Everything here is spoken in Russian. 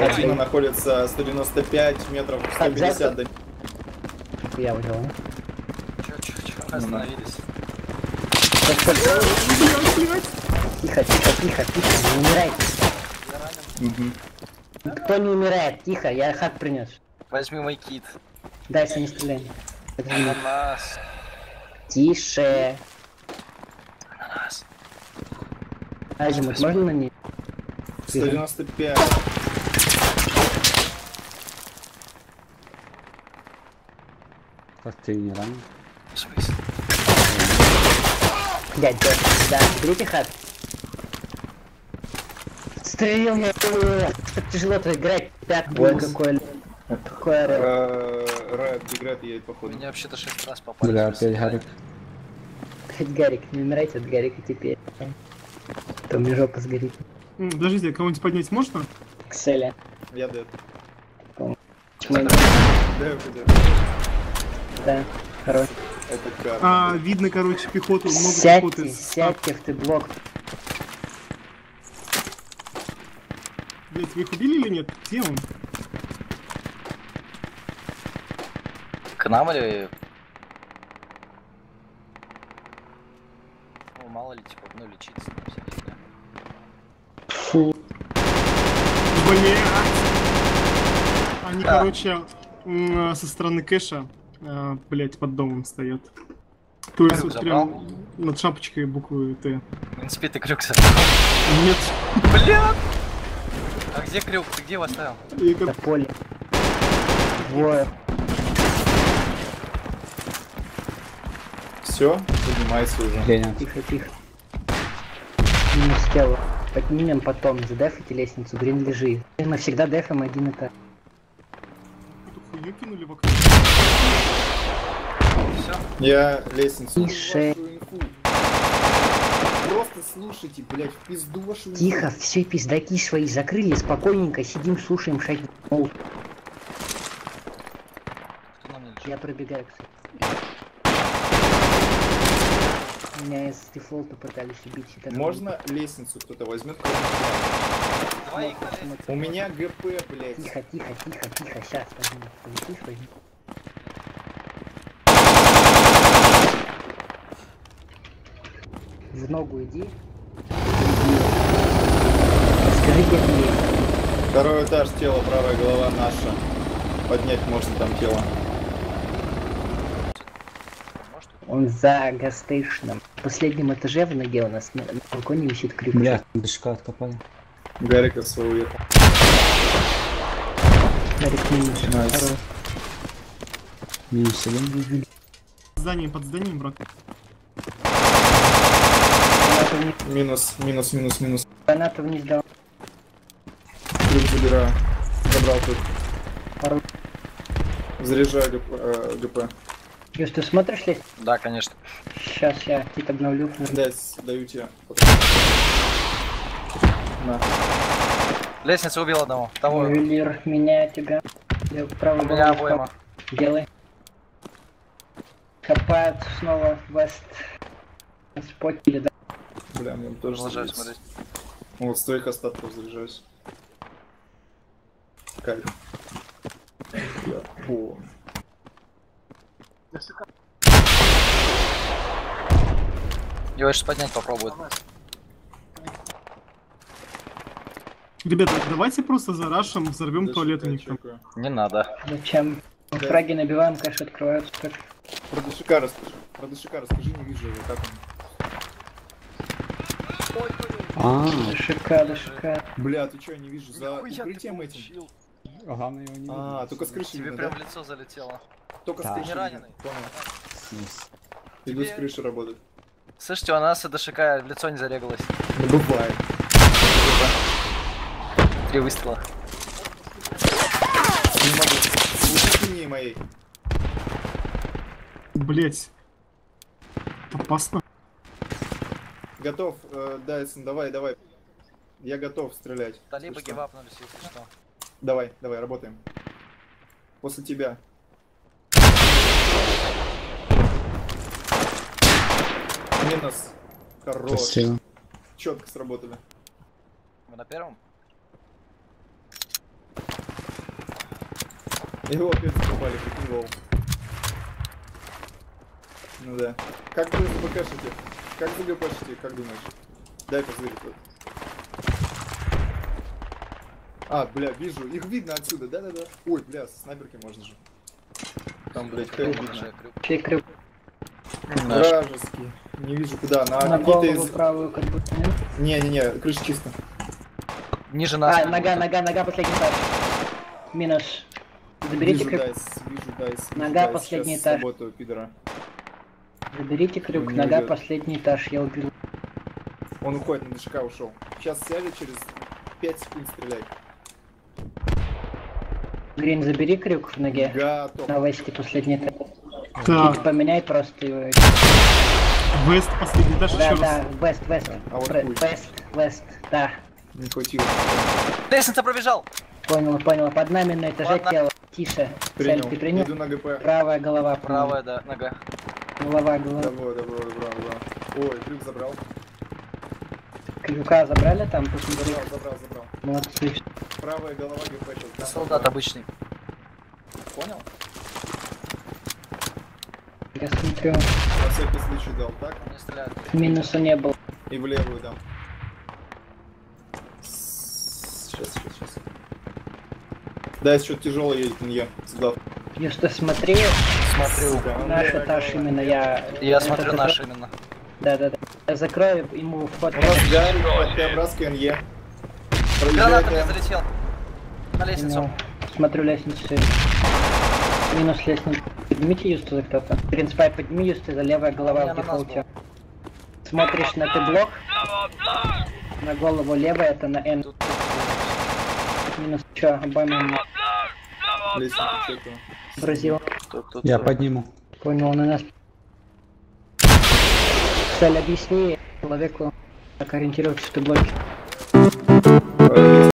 Паутина находится 195 метров, 150 до... Я выиграл. Чё, чё, чё, остановились. Тихо, тихо, тихо, тихо, не умирайте. Мгм. Никто не умирает, тихо, я хак принес. Возьми мой кит. Дайся, не стреляй. Это На не- нас. Тише. На нас. Азимут, можно на ней? 195. Как ты не ранен? В смысле? Дядь, да, да, берите хак. Стрелил я, так тяжело тут играть. Пятый, ой, какой, какой орел. Э, Райт Деград едет, походу. Меня вообще-то шесть раз попали. Бля, опять Гарик. Опять Гарик, не умирайте от Гарика теперь. То мне жопа сгорит. Подождите, кого-нибудь поднять можно? Кселя. Я дед. Дед. Да, хорош. Это кар. А, видно, короче, пехоту, много Сядьте, пехоты. сядьте в ты блок. Блять, вы их убили или нет? Где он? К нам или... Ну, мало ли, типа, ну, лечиться, там вся фигня. Фу. Блять! Они, Да. короче, м, со стороны кэша, блять, под домом стоят. То есть вот прям над шапочкой буквы Т. В принципе, ты крюк забрал. Нет, Бля! А где крюк? Ты где его оставил? как поле. Двое. Все, поднимайся уже. Леня. Тихо, тихо. Минус тело. Поднимем потом, задефайте лестницу, грин лежи. Мы всегда дефаем один этаж. хуйню кинули в окно. Все. Я лестницу. Тише. Просто слушайте, блядь, в пизду вашу. Тихо, все пиздаки свои закрыли, спокойненько сидим, слушаем шаг. Мол, Кто нам не лечит? я пробегаю, кстати. Меня из дефолта пытались убить. это Можно лестницу кто-то возьмет? Лестницу. У меня ГП, блядь. Тихо, тихо, тихо, тихо, сейчас возьму. Полетишь, возьму. В ногу иди. Скажи, где ты есть. Второй этаж, тело, правая голова наша. Поднять можно там тело. Он за гастейшном. В последнем этаже в ноге у нас на, на балконе висит крюк. Бля, дышка откопали. Гарика своего уехал. Гарик минус. Найс. Минус один. Здание под зданием, брат. Гранату вниз, Минус, минус, минус, минус. гранату вниз дал. Крюк забираю. Забрал тут. Пару. Заряжаю ГП. э, ГП. Юс, ты смотришь ли? Да, конечно. Сейчас я кит обновлю. Дай, даю тебе. На. Лестница убила одного. Того. У Ювелир, меня, тебя. Я правый меня голову обойма. Делай. Копают снова вест. Спотили, да? Бля, мне тоже Продолжаю смотреть. Вот с твоих остатков заряжаюсь. Кайф. Я помню. Его сейчас поднять попробует. Ребята, давайте просто зарашим, взорвем Дальше туалет у них там. Не надо. Зачем? Фраги набиваем, конечно, открываются. Как... Про ДШК расскажи. Про ДШК расскажи, не вижу его, как он. А, Шика, шика. Бля, ты чё, я не вижу. За Нихуя укрытием этим. получил. главное его не А, только с крыши Тебе прям в лицо залетело. Только с крыши Не раненый. Понял. Иду с крыши работать. Слышите, у нас это ШК в лицо не зарегалось. Бывает. Три выстрела. Не могу. Лучше сильнее моей. Блять. Опасно. Готов, э, Дайсон, давай, давай. Я готов стрелять. Талибы гевапнулись, если что. Давай, давай, работаем. После тебя. Минус. Хорош. Спасибо. Четко сработали. Мы на первом? Его опять попали, как гол. Ну да. Как вы ЗБКшите? Как ЗБКшите, как думаешь? Дай посмотреть тут. А, бля, вижу. Их видно отсюда, да-да-да. Ой, бля, с снайперки можно же. Там, блядь, хрен видно. Крюк. Чей крюк? Наш. Вражеский. Не вижу куда. На, На какие-то голову из... правую как будто. нет? Не-не-не, крыша чисто. Ниже нас. А, нога, нога, нога, последний этаж. Минус. Заберите вижу крюк. дайс, вижу дайс. вижу Нога, дайс. последний Сейчас этаж. сработаю, пидора. Заберите крюк. Не Нога, последний этаж. Я убил. Он уходит, на ДШК ушел. Сейчас сядет, через 5 секунд стреляй. Грин, забери крюк в ноге. Готов. На весте последний этаж. Чуть Так, поменяй просто его. Вест, последний этаж Да, еще раз. да, вест, вест. А вот. Вест, вест, да. Не хватило. Лестница пробежал. Понял, понял. Под нами на этаже Ладно. тело. Тише. Принял. Цель ты принял? Иду на ГП. Правая голова. Правая, да, нога. Голова, голова. Добро, добро, добро, добро. Ой, крюк забрал. Крюка забрали там? Посмотри. Забрал, забрал, забрал. Молодцы. Правая голова ГП сейчас. Солдат обычный. Понял? Я смотрю. На всякий случай дал, так? Не стреляют. Минуса не было. И в левую дам. Сейчас, сейчас, сейчас. Да, если что-то тяжелое едет, не я. Сюда. Юста, смотри. Смотрю. Наш этаж именно я... Я смотрю наш именно. Да, да, да. Я закрою ему вход. У нас гарри, Т-образка НЕ. Граната М. залетел. На лестницу. Ну, Смотрю лестницу. Минус лестницу. Поднимите Юсту за кто-то. Принципай, подними Юсту за левая голова в дефолте. Смотришь на Т-блок. На голову левая, это на. Тут, Минус чё, обоймем Лестницу чекаю. Бразил. тут, тут. Я подниму. Понял, на нас. Цель объясни человеку, как ориентироваться в Т-блоке.